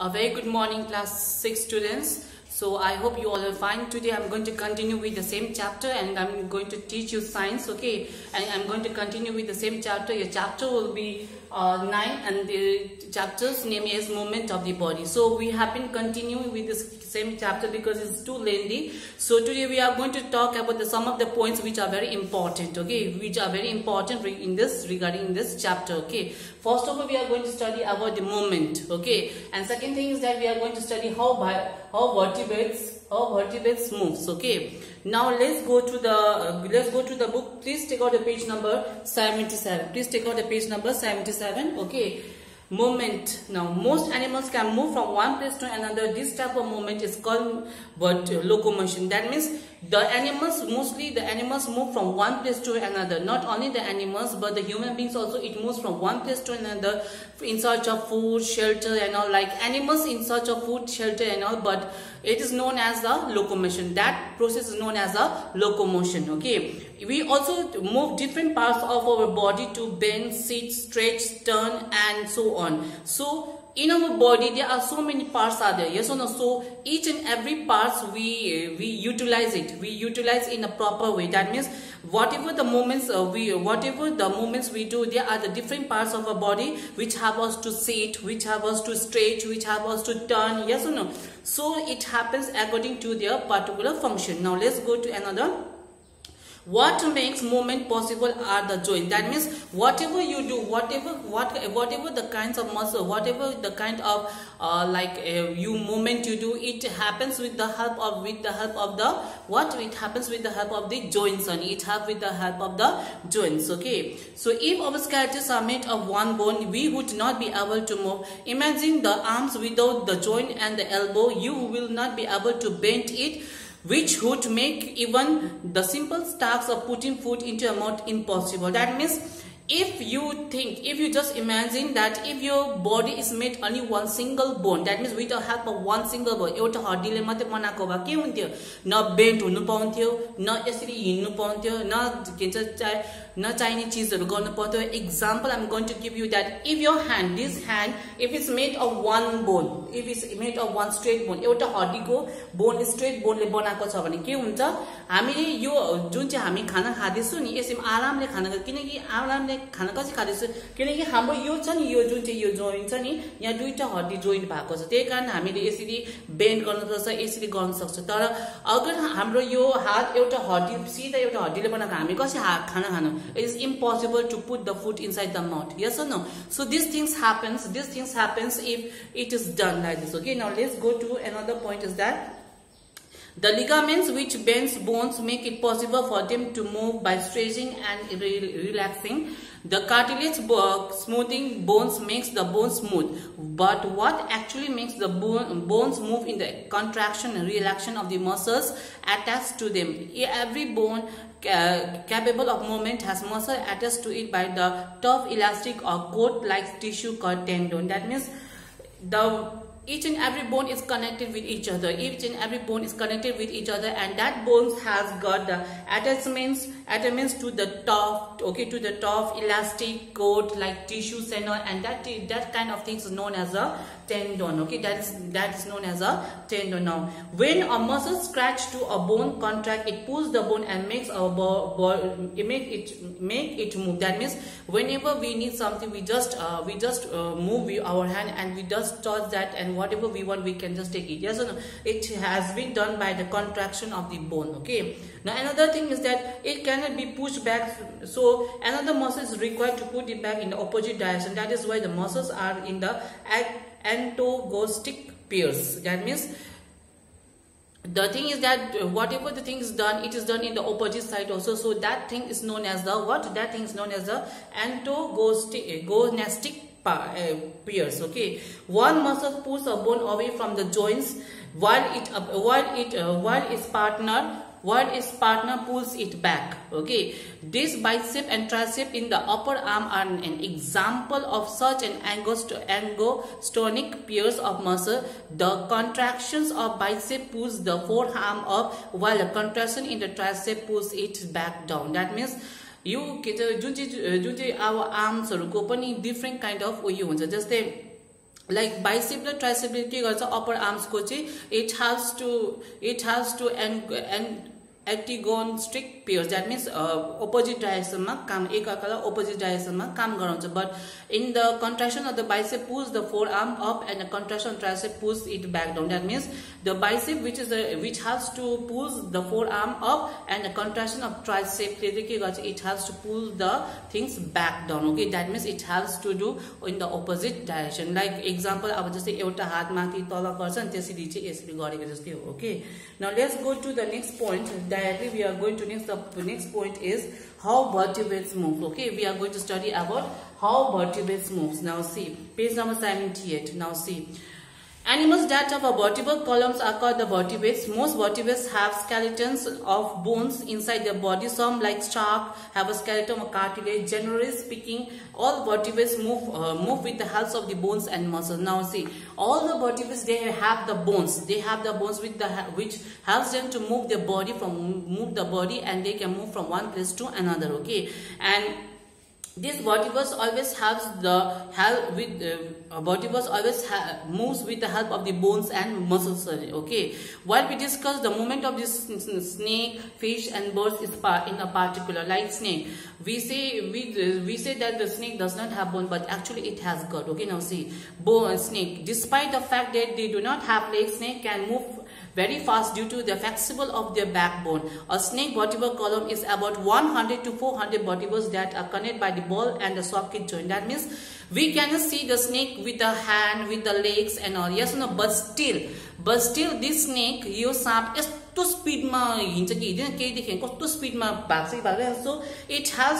A very good morning class 6 students. So I hope you all are fine. Today I'm going to continue with the same chapter and I'm going to teach you science, okay? And I'm going to continue with the same chapter. Your chapter will be uh, 9 and the chapter's name is movement of the body. So we have been continuing with this same chapter because it's too lengthy. So today we are going to talk about the, some of the points which are very important, okay? Which are very important in this regarding this chapter, okay? First of all, we are going to study about the movement, okay? And second thing is that we are going to study how by how vertebrates how vertebrates moves, okay? Now let's go to the uh, let's go to the book. Please take out the page number 77. Please take out the page number 77, okay? movement now most animals can move from one place to another this type of movement is called but locomotion that means the animals mostly the animals move from one place to another. Not only the animals but the human beings also it moves from one place to another in search of food shelter and all. Like animals in search of food shelter and all but it is known as the locomotion. That process is known as a locomotion okay? We also move different parts of our body to bend sit stretch turn and so on. So in our body there are so many parts are there. Yes or no? So each and every parts we we utilize it. We utilize in a proper way. That means whatever the movements uh, we whatever the movements we do there are the different parts of our body which have us to sit which have us to stretch which have us to turn. Yes or no? So it happens according to their particular function. Now let's go to another what makes movement possible are the joints. That means whatever you do whatever what whatever the kinds of muscle whatever the kind of uh, like uh, you movement you do it happens with the help of with the help of the what? It happens with the help of the joints and it helps with the help of the joints okay? So if our skeletons are made of one bone we would not be able to move. Imagine the arms without the joint and the elbow. You will not be able to bend it which would make even the simple tasks of putting food into a mouth impossible. That means if you think, if you just imagine that if your body is made only one single bone, that means with the help of one single bone, एउटा हड्डीले मात्रै बनाएको भए के हुन्थ्यो न band हुनु पाउँथ्यो न यसरी हिँड्नु पाउँथ्यो न के भन्छ चाहे नचाहिने चिजहरू गर्नु पर्थ्यो example I'm going to give you that if your hand this hand if is made of one bone if is made of one straight bone एउटा हड्डीको बोन स्ट्रेट बोनले बनाएको छ भने के हुन्छ? हामीले यो जुन चाहिँ हामी खाना खाँदैछौँ नि यसरी आरामले खाना किनकि आरामले खाना कसरी खाँदैछौँ? किनकि हाम्रो यो छ नि यो जुन चाहिँ यो जोइन्ट छ नि यहाँ दुईवटा हड्डी जोइन्ट भएको छ। त्यही कारण हामीले यसरी बेन्ड गर्नुपर्छ यसरी गर्न सक्छौँ तर अगर हाम्रो यो हात एउटा हड्डी सिधा एउटा हड्डीले बनाएको हामी कसरी खाना खानु? Is impossible to put the food inside the mouth. Yes or no? So these things happens these things happens if it is done like this. Okay now let's go to another point is that the ligaments which bends bones make it possible for them to move by stretching and re relaxing. The cartilage smoothing bones makes the bone smooth. But what actually makes the bone, bones move in the contraction and relaxation of the muscles attached to them? Every bone uh, capable of movement has muscle attached to it by the tough elastic or coat-like tissue called tendon. That means the each and every bone is connected with each other. Each and every bone is connected with each other and that bones has got the attachments attachments to the top okay to the top elastic coat like tissues and all and that that kind of things is known as a tendon okay? That is that is known as a tendon. Now when a muscle scratch to a bone contract it pulls the bone and makes our it make it make it move. That means whenever we need something we just uh, we just uh, move our hand and we just touch that and whatever we want we can just take it. Yes or no? It has been done by the contraction of the bone okay? Now another thing is that it cannot be pushed back. So another muscle is required to put it back in the opposite direction. That is why the muscles are in the antagonistic pairs. That means the thing is that whatever the thing is done it is done in the opposite side also. So that thing is known as the what? That thing is known as the antagonistic uh, pairs okay? One muscle pulls a bone away from the joints while it uh, while it uh, while its partner while its partner pulls it back okay? This bicep and tricep in the upper arm are an example of such an angostonic pairs of muscle. The contractions of bicep pulls the forearm up while the contraction in the tricep pulls it back down. That means यो के छ जुन चाहिँ जुन चाहिँ अब आर्म्सहरूको पनि different kind of उयो हुन्छ जस्तै like bicep र ट्राइसेपले के गर्छ अप्पर आर्म्सको चाहिँ it helps to it helps to and and antagonistic pairs that means opposite डाइरेक्सनमा काम एकअर्कालाई अपोजिट डाइरेक्सनमा काम गराउँछ. But in the contraction of the bicep pulls the forearm up and the contraction tricep pulls it back down that means the bicep which is the which helps to पुज the forearm up and the contraction of ट्राइसेपले चाहिँ के गर्छ it helps to pull the things back down okay that means it helps to do in the opposite direction like example अब जस्तै एउटा हात माथि तल गर्छ नि त्यसरी चाहिँ यसरी गरेको जस्तै हो ओके न let's go to the next point directly we are going to next the next point is how vertebrates move okay we are going to study about how vertebrates moves now see page number 78 now see Animals that have a vertebral columns are called the vertebrates. Most vertebrates have skeletons of bones inside their body. Some like shark have a skeleton of cartilage. Generally speaking, all vertebrates move uh, move with the help of the bones and muscles. Now see, all the vertebrates they have the bones. They have the bones with the which helps them to move their body from move the body and they can move from one place to another. Okay, and this vertebrates always has the help with uh, vertebrates always moves with the help of the bones and muscles okay? While we discuss the movement of this snake fish and birds is in a particular like snake. We say we uh, we say that the snake does not have bone but actually it has gut okay? Now see bone snake despite the fact that they do not have legs snake can move very fast due to the flexible of their backbone. A snake vertebral column is about 100 to 400 vertebrae that are connected by the ball and the socket joint. That means we can see the snake with the hand, with the legs and all. Yes no? But still, but still this snake use some यस्तो स्पिडमा हिँड्छ कि हिँड्दैन केहीदेखि कस्तो स्पिडमा भाग्छ कि भाग्दैन so it has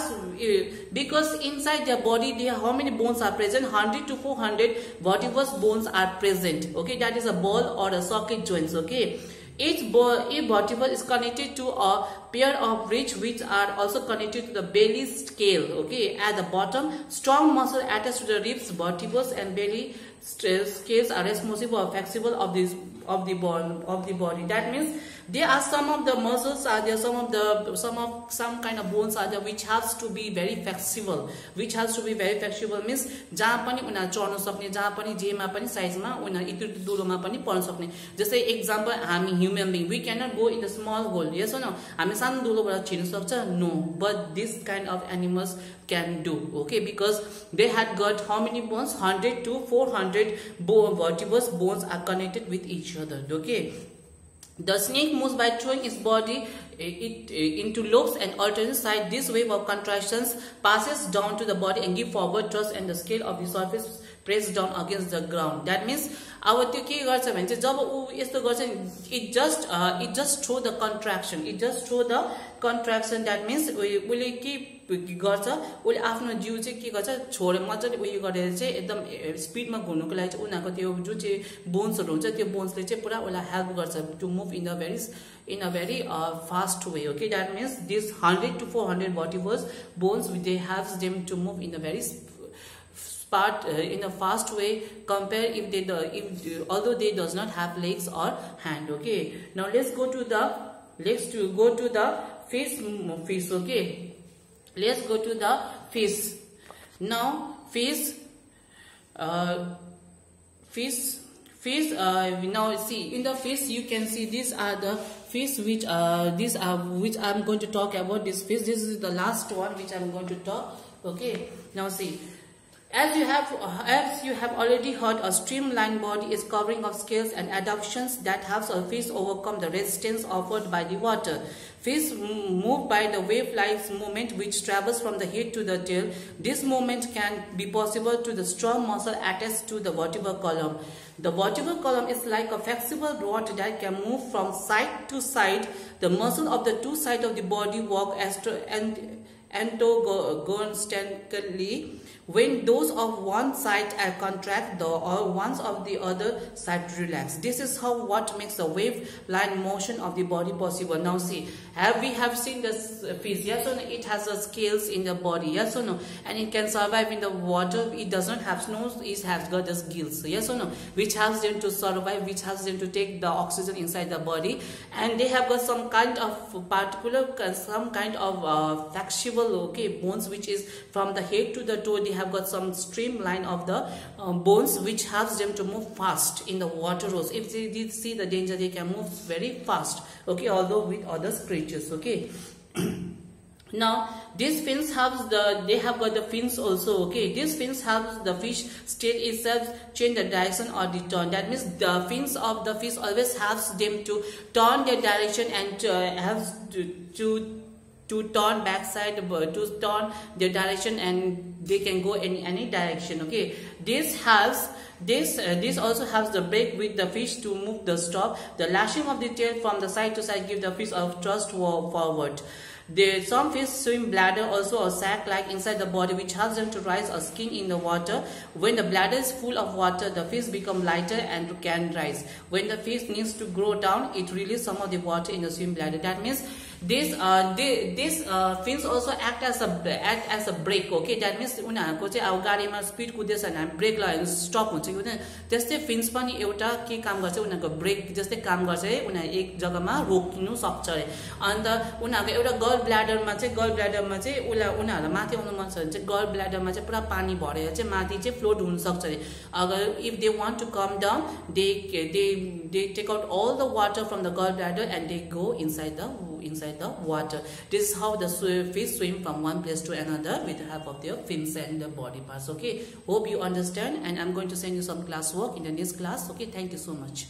because inside the body they how many bones are present hundred two four hundred vertebrae bones are present okay that is a ball or a socket joints okay? Each, each vertebra is connected to a pair of ribs which are also connected to the belly scale okay at the bottom strong muscle attached to the ribs vertebrae and belly scales are responsible or flexible of this of the body of the body that means there are some of the muscles are there some of the some of some kind of bones are there which has to be very flexible which has to be very flexible means जहाँ पनि उनीहरू चढ्न सक्ने जहाँ पनि जेमा पनि साइजमा उनीहरू यति दुलोमा पनि पर्न सक्ने जस्तै एक्जाम्पल हामी human being we cannot go in the small hole yes न हामी sun dulu no but this kind of animals can do okay because they had got how many bones 100 to 400 bone vertebrae bones are connected with each other okay the snake moves by throwing its body eh, it, eh, into loops and alternates. side. This wave of contractions passes down to the body and give forward thrust and the scale of the surface press down against the ground. That means अब त्यो के गर्छ भने चाहिँ जब ऊ यस्तो गर्छ it just it just throw the contraction it just throw the contraction that means उसले के गर्छ उसले आफ्नो जिउ चाहिँ के गर्छ छोडेर मजाले उयो गरेर चाहिँ एकदम स्पिडमा घुम्नुको लागि चाहिँ उनीहरूको त्यो जुन चाहिँ बोन्सहरू हुन्छ त्यो बोन्सले चाहिँ पुरा उसलाई हेल्प गर्छ to move in the very in a very uh, fast way okay? That means this 100 to 400 vertebrae bones they have them to move in a very part uh, in a fast way compare if they do, if although they does not have legs or hand okay? Now let's go to the let's to go to the face face okay? Let's go to the face. Now face uh, face face uh, now see in the face you can see these are the face which uh, these are which i'm going to talk about this face. This is the last one which i'm going to talk okay? Now see as you have, as you have already heard, a streamlined body is covering of scales and adaptations that helps a fish overcome the resistance offered by the water. Fish move by the wave-like movement which travels from the head to the tail. This movement can be possible to the strong muscle attached to the vertebral column. The vertebral column is like a flexible rod that can move from side to side. The muscle of the two sides of the body work antagonistically when those of one side are contract the or ones of the other side relax. This is how what makes the wave line motion of the body possible. Now see have we have seen this fish yes or no? It has the scales in the body. Yes or no? And it can survive in the water. It does not have nose it has got the gills yes or no? Which helps them to survive which helps them to take the oxygen inside the body. And they have got some kind of particular some kind of uh, flexible okay bones which is from the head to the toe they have got some streamline of the um, bones which helps them to move fast in the water rows if they did see the danger they can move very fast okay although with other creatures okay. Now these fins helps the they have got the fins also okay. These fins helps the fish state itself change the direction or the turn. That means the fins of the fish always helps them to turn their direction and uh, helps to, to to turn backside to turn their direction and they can go in any direction okay this helps this uh, this also helps the break with the fish to move the stop the lashing of the tail from the side to side give the fish a thrust forward the, some fish swim bladder also a sac like inside the body which helps them to rise or skin in the water. When the bladder is full of water, the fish become lighter and can rise. When the fish needs to grow down, it releases some of the water in the swim bladder. That means this uh, this uh, fins also act as a act as a brake okay? That means उनीहरूको चाहिँ अब गाडीमा speed कुदेछ भने हामी break लगायो स्टप हुन्छ कि त्यस्तै फिन्स पनि एउटा के काम गर्छ उनीहरूको ब्रेक जस्तै काम गर्छ है उनीहरू एक जग्गामा रोकिनु सक्छ अरे। अन्त उनीहरूको एउटा गर्ल ब्ल्याडरमा चाहिँ गर्ल ब्ल्याडरमा चाहिँ उसलाई उनीहरूलाई माथि आउनु मन छ भने चाहिँ गर्ल ब्ल्याडरमा चाहिँ पुरा पानी भरेर चाहिँ माथि चाहिँ फ्लोट हुनसक्छ अरे। अगर if they want to come down they they they take out all the water from the gall bladder and they go inside the inside the water. This is how the fish swim from one place to another with the help of their fins and the body parts. Okay. Hope you understand and I'm going to send you some class work in the next class. Okay. Thank you so much.